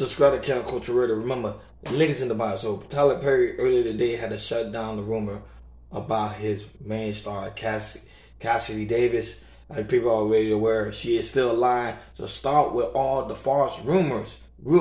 Subscribe to Count Culture Radio. Remember, links in the bio. So Tyler Perry earlier today had to shut down the rumor about his main star Cass- Cassidy Davis. Like people are already aware, she is still alive. So start with all the false rumors. Real